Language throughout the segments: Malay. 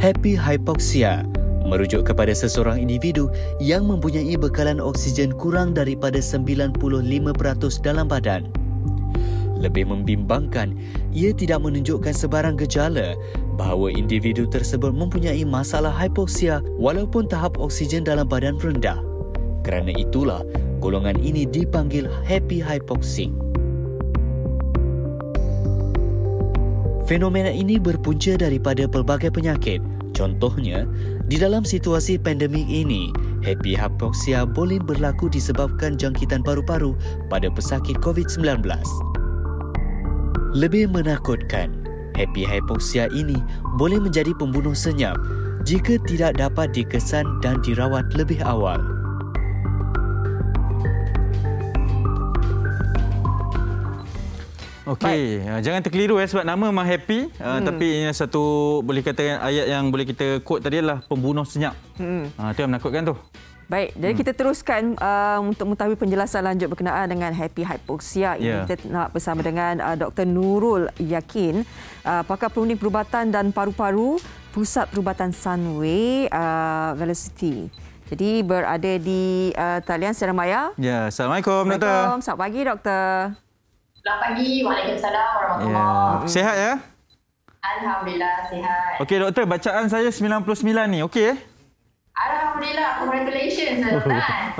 Happy hypoxia merujuk kepada seseorang individu yang mempunyai bekalan oksigen kurang daripada 95% dalam badan. Lebih membimbangkan, ia tidak menunjukkan sebarang gejala bahawa individu tersebut mempunyai masalah hypoxia walaupun tahap oksigen dalam badan rendah. Kerana itulah, golongan ini dipanggil happy hypoxic. Fenomena ini berpunca daripada pelbagai penyakit. Contohnya, di dalam situasi pandemik ini, happy hypoxia boleh berlaku disebabkan jangkitan paru-paru pada pesakit COVID-19. Lebih menakutkan, happy hypoxia ini boleh menjadi pembunuh senyap jika tidak dapat dikesan dan dirawat lebih awal. Okey, uh, jangan terkeliru ya sebab nama memang happy uh, hmm. tapi ini satu boleh katakan ayat yang boleh kita quote tadi adalah pembunuh senyap. Hmm. Uh, itu yang menakutkan tu. Baik, jadi hmm. kita teruskan uh, untuk mengetahui penjelasan lanjut berkenaan dengan happy hypoxia. Ini yeah. kita nak bersama dengan uh, Dr. Nurul Yakin, uh, pakar perunding perubatan dan paru-paru Pusat Perubatan Sunway uh, Velocity. Jadi berada di uh, talian secara maya. Ya, Assalamualaikum, Doktor. Assalamualaikum, selamat pagi, Doktor. Selamat pagi. Waalaikumsalam warahmatullahi ya. Sehat ya? Alhamdulillah sihat. Okey doktor, bacaan saya 99 ni. Okey eh? Alhamdulillah. Congratulations.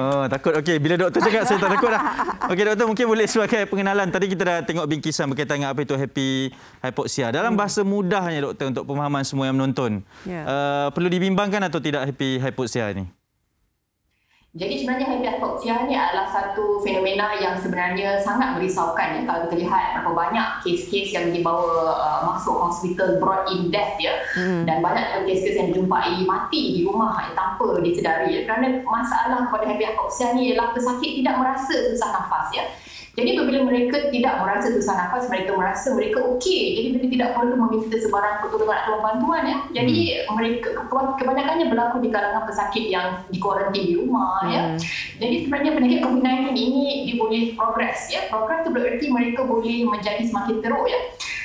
Oh, takut. Okey, bila doktor cakap saya tak takut dah. Okey doktor, mungkin boleh sebagai pengenalan. Tadi kita dah tengok bingkisan berkaitan dengan apa itu happy hypoxia. Dalam hmm. bahasa mudahnya doktor untuk pemahaman semua yang menonton. Yeah. Uh, perlu dibimbangkan atau tidak happy hypoxia ini? Jadi sebenarnya hypoxia ni adalah satu fenomena yang sebenarnya sangat merisaukan ya kalau kita lihat berapa banyak kes-kes yang dibawa uh, masuk hospital brought in death ya hmm. dan banyak kes-kes yang dijumpai mati di rumah ya, tanpa disedari ya kerana masalah pada hypoxia ni ialah pesakit tidak merasa susah nafas ya jadi apabila mereka tidak merasa susah nafas, mereka merasa mereka okey. Jadi mereka tidak perlu meminta sebarang pertolongan atau bantuan ya. Jadi hmm. mereka kebanyakannya berlaku di kalangan pesakit yang dikuarantin di rumah. Hmm. ya. Jadi sebenarnya penyakit COVID-19 ini dia boleh progress ya. Progress itu bererti mereka boleh menjadi semakin teruk ya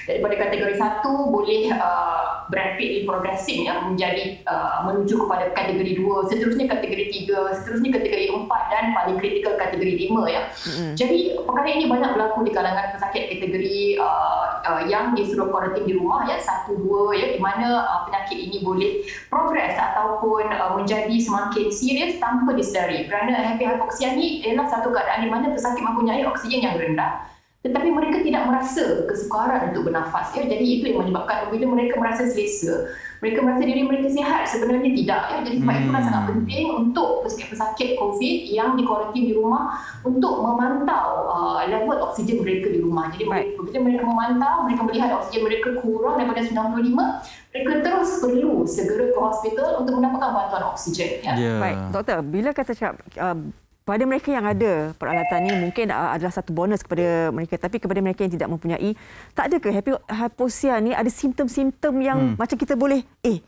daripada kategori satu boleh uh, rapidly progressing ya menjadi uh, menuju kepada kategori dua seterusnya kategori tiga seterusnya kategori empat dan paling kritikal kategori lima ya. Mm-hmm. jadi perkara ini banyak berlaku di kalangan pesakit kategori uh, uh, yang disuruh kuarantin di rumah ya satu dua ya di mana uh, penyakit ini boleh progress ataupun uh, menjadi semakin serius tanpa disedari. Kerana hypoxia ni ialah satu keadaan di mana pesakit mempunyai oksigen yang rendah tetapi mereka tidak merasa kesukaran untuk bernafas ya jadi itu yang menyebabkan bila mereka merasa selesa mereka merasa diri mereka sihat sebenarnya tidak ya jadi sebab hmm. itulah sangat penting untuk pesakit-pesakit covid yang dikuarantin di rumah untuk memantau uh, level oksigen mereka di rumah jadi Baik. bila mereka memantau mereka melihat oksigen mereka kurang daripada 95 mereka terus perlu segera ke hospital untuk mendapatkan bantuan oksigen ya yeah. baik doktor bila kata cakap uh, pada mereka yang ada peralatan ini mungkin uh, adalah satu bonus kepada mereka tapi kepada mereka yang tidak mempunyai tak ada ke hypoxia ni ada simptom-simptom yang hmm. macam kita boleh eh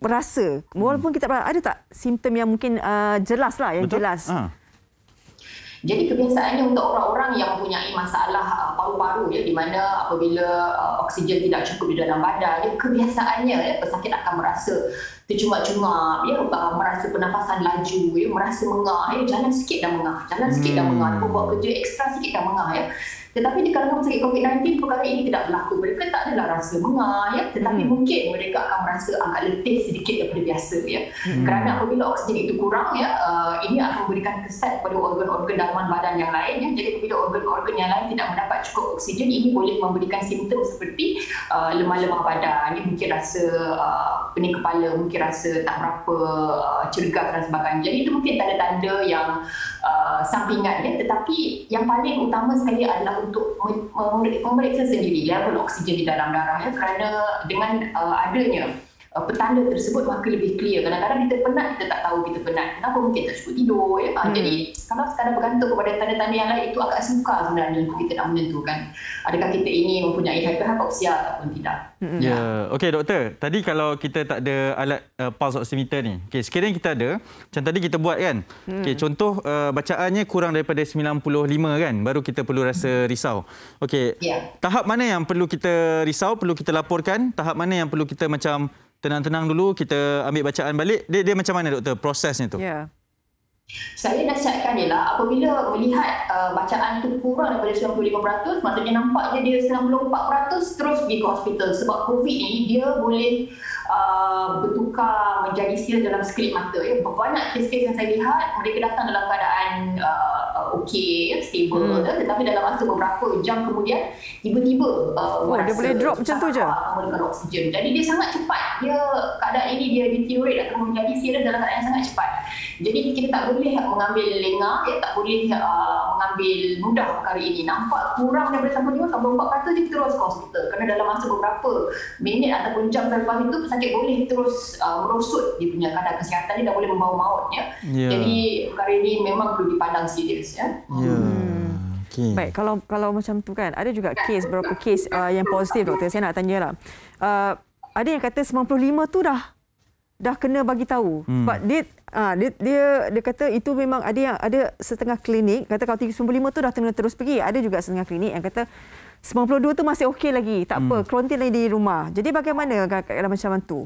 merasa walaupun kita ada tak simptom yang mungkin uh, jelas lah yang Betul? jelas ha. Jadi kebiasaannya untuk orang-orang yang mempunyai masalah uh, paru-paru ya di mana apabila uh, oksigen tidak cukup di dalam badan ya kebiasaannya ya pesakit akan merasa tercungap-cungap ya uh, merasa pernafasan laju ya merasa mengah ya jalan sikit dah mengah jalan sikit hmm. dah mengah buat kerja ekstra sikit dah mengah ya tetapi di kalangan pesakit COVID-19 perkara ini tidak berlaku. Mereka tak adalah rasa mengah ya, tetapi hmm. mungkin mereka akan merasa agak letih sedikit daripada biasa ya. Hmm. Kerana apabila oksigen itu kurang ya, uh, ini akan memberikan kesan kepada organ-organ dalaman badan yang lain ya. Jadi apabila organ-organ yang lain tidak mendapat cukup oksigen, ini boleh memberikan simptom seperti uh, lemah-lemah badan, ini mungkin rasa uh, pening kepala, mungkin rasa tak berapa uh, cergas dan sebagainya. Jadi itu mungkin tanda-tanda yang uh, sampingan ya. Tetapi yang paling utama sekali adalah untuk memeriksa sendiri level oksigen di dalam darah ya kerana dengan uh, adanya petanda tersebut maka lebih clear. Kadang-kadang kita penat, kita tak tahu kita penat. Kenapa mungkin tak cukup tidur. Ya? Hmm. Jadi kalau sekadar bergantung kepada tanda-tanda yang lain, itu agak sukar sebenarnya untuk kita nak menentukan adakah kita ini mempunyai hyperhypoxia ataupun tidak. Hmm. Ya, yeah. okey doktor. Tadi kalau kita tak ada alat uh, pulse oximeter ni, okey sekiranya kita ada, macam tadi kita buat kan. Hmm. Okey contoh uh, bacaannya kurang daripada 95 kan, baru kita perlu rasa risau. Okey. Yeah. Tahap mana yang perlu kita risau, perlu kita laporkan? Tahap mana yang perlu kita macam tenang-tenang dulu kita ambil bacaan balik dia dia macam mana doktor prosesnya tu ya yeah. Saya nasihatkan ialah apabila melihat uh, bacaan itu kurang daripada 95%, maksudnya nampaknya dia 94% terus pergi ke hospital. Sebab COVID ni dia boleh uh, bertukar menjadi serius dalam skrip mata. Ya. Banyak kes-kes yang saya lihat, mereka datang dalam keadaan uh, okey, ya, stable. Hmm. Ya. Tetapi dalam masa beberapa jam kemudian, tiba-tiba uh, oh, dia boleh drop macam tu je? Memerlukan oksigen. Jadi dia sangat cepat. Dia keadaan ini dia deteriorate atau menjadi serius dalam keadaan yang sangat cepat. Jadi kita tak boleh mengambil lengah, ya, tak boleh uh, mengambil mudah perkara ini. Nampak kurang daripada 95 sampai 4 dia terus ke hospital. Kerana dalam masa beberapa minit ataupun jam selepas itu, pesakit boleh terus uh, merosot dia punya keadaan kesihatan dia dah boleh membawa maut. Ya. Yeah. Jadi perkara ini memang perlu dipandang serius. Ya. Yeah. Hmm. Okay. Baik, kalau kalau macam tu kan, ada juga kes, beberapa kes uh, yang positif doktor. Saya nak tanya lah. Uh, ada yang kata 95 tu dah dah kena bagi tahu hmm. sebab dia, ha, dia dia dia kata itu memang ada yang ada setengah klinik kata kalau 95 tu dah kena terus pergi ada juga setengah klinik yang kata 92 tu masih okey lagi tak hmm. apa kuarantin lagi di rumah jadi bagaimana dalam macam tu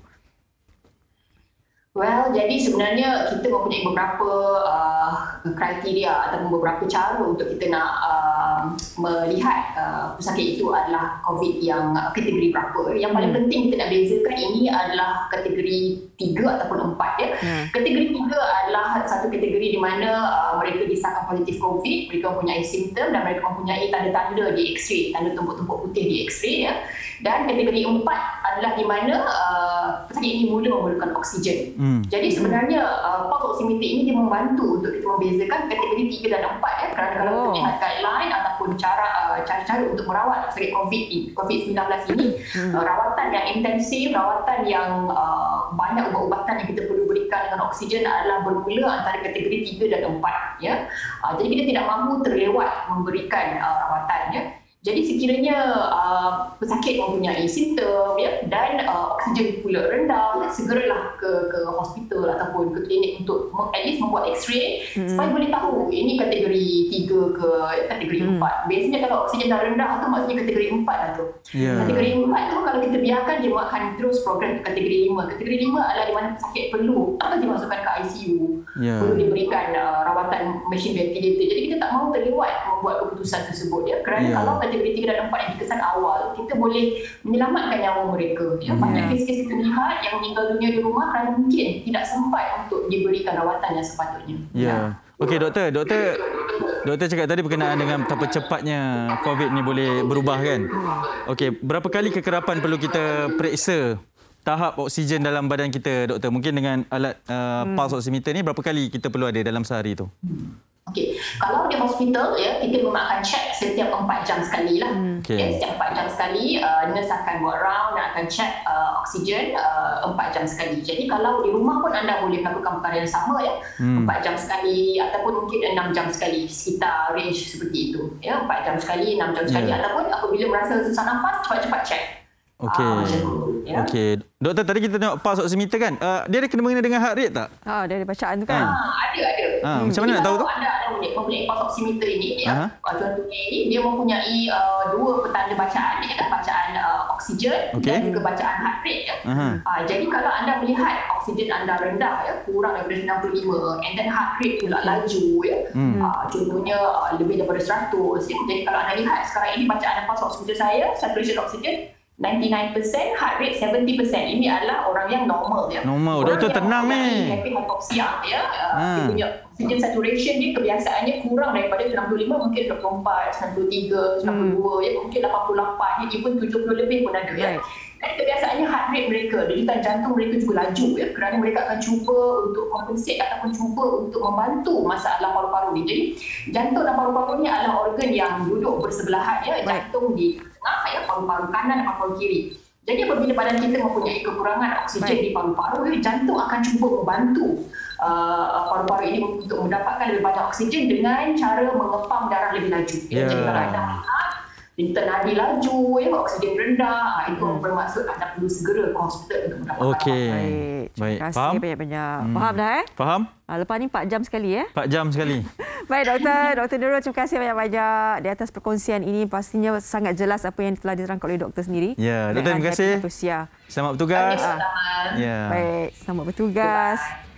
Well, jadi sebenarnya kita mempunyai beberapa uh, kriteria atau beberapa cara untuk kita nak uh, melihat uh, pesakit itu adalah COVID yang uh, kategori berapa. Yang paling hmm. penting kita nak bezakan ini adalah kategori tiga ataupun empat. Ya. Hmm. Kategori tiga adalah satu kategori di mana uh, mereka disahkan positif COVID, mereka mempunyai simptom dan mereka mempunyai tanda-tanda di X-ray, tanda tumpuk-tumpuk putih di X-ray. Ya. Dan kategori empat adalah di mana uh, pesakit ini mula memerlukan oksigen. Hmm. Jadi sebenarnya uh, pulse oximeter ini dia membantu untuk kita membezakan kategori 3 dan 4 ya kerana kalau kita oh. lihat guideline ataupun cara uh, cara-cara untuk merawat sakit COVID COVID-19 ini hmm. uh, rawatan yang intensif, rawatan yang uh, banyak ubat-ubatan yang kita perlu berikan dengan oksigen adalah bermula antara kategori 3 dan 4 ya. Uh, jadi kita tidak mahu terlewat memberikan uh, rawatan ya. Jadi sekiranya uh, pesakit mempunyai simptom ya, dan uh, oksigen pula rendah, ya, segeralah ke ke hospital ataupun ke klinik untuk at least membuat x-ray hmm. supaya boleh tahu ini kategori 3 ke kategori hmm. 4. Biasanya kalau oksigen dah rendah tu maksudnya kategori 4 lah tu. Yeah. Kategori 4 tu kalau kita biarkan dia akan terus program ke kategori 5. Kategori 5 adalah di mana pesakit perlu atau dimasukkan ke ICU. Yeah. Perlu diberikan uh, rawatan mesin ventilator. Jadi kita tak mahu terlewat membuat keputusan tersebut ya. Kerana yeah. kalau kategori 3 dan 4 yang dikesan awal, kita boleh menyelamatkan nyawa mereka. Ya. Banyak yeah. kes-kes kita lihat yang meninggal dunia di rumah kerana mungkin tidak sempat untuk diberikan rawatan yang sepatutnya. Ya. Yeah. Okey doktor, doktor doktor cakap tadi berkenaan dengan betapa cepatnya COVID ni boleh berubah kan? Okey, berapa kali kekerapan perlu kita periksa tahap oksigen dalam badan kita doktor? Mungkin dengan alat uh, hmm. pulse oximeter ni berapa kali kita perlu ada dalam sehari tu? Okey, kalau di hospital ya kita memang akan check setiap 4 jam sekali lah. Hmm. Okay. Ya, setiap 4 jam sekali uh, nurse akan buat round dan akan check uh, oksigen uh, 4 jam sekali. Jadi kalau di rumah pun anda boleh melakukan perkara yang sama ya. Hmm. 4 jam sekali ataupun mungkin 6 jam sekali sekitar range seperti itu. Ya, 4 jam sekali, 6 jam sekali yeah. ataupun apabila merasa susah nafas cepat-cepat check. Okey. Uh, ya. Okey. Doktor tadi kita tengok pulse oximeter kan. Uh, dia ada kena mengena dengan heart rate tak? Ha, dia ada bacaan tu kan? Ha, ada ada. Ha, hmm. macam mana nak tahu tu? Anda ada mempunyai, mempunyai pulse oximeter ini ya. Uh-huh. Contohnya ini dia mempunyai uh, dua petanda bacaan, ya kan? bacaan uh, oksigen okay. dan juga bacaan heart rate ya. Uh-huh. Uh, jadi kalau anda melihat oksigen anda rendah ya, kurang daripada 95 and then heart rate pula laju ya. Hmm. Uh, contohnya uh, lebih daripada 100 ya. Jadi kalau anda lihat sekarang ini bacaan pulse oximeter saya, saturation oksigen 99% heart rate 70% ini adalah orang yang normal ya. Normal. Orang Doktor tenang ni. Happy hypoxia ya. Uh, ha. Dia punya oxygen saturation dia kebiasaannya kurang daripada 65 mungkin 94, 93, 92 hmm. ya mungkin 88 ya even 70 lebih pun ada ya. Right. Dan kebiasaannya heart rate mereka, denyutan jantung mereka juga laju ya kerana mereka akan cuba untuk compensate ataupun cuba untuk membantu masalah paru-paru ni. Jadi jantung dan paru-paru ni adalah organ yang duduk bersebelahan ya. Jantung di tengah ya paru-paru kanan dan paru-paru kiri. Jadi apabila badan kita mempunyai kekurangan oksigen Baik. di paru-paru, ya, jantung akan cuba membantu uh, paru-paru ini untuk mendapatkan lebih banyak oksigen dengan cara mengepam darah lebih laju. Yeah. Jadi kalau anda Lintar nadi laju, ya, oksigen rendah. Itu hmm. bermaksud anda perlu segera ke hospital untuk mendapatkan Okey. Baik. Terima kasih Faham? banyak-banyak. Hmm. Faham dah eh? Faham? Ah, lepas ni 4 jam sekali eh. 4 jam sekali. Baik doktor, Dr. Nurul terima kasih banyak-banyak di atas perkongsian ini. Pastinya sangat jelas apa yang telah diterangkan oleh doktor sendiri. Ya, doktor terima kasih. Selamat bertugas. Selamat. Ya. Baik, selamat bertugas. Bye.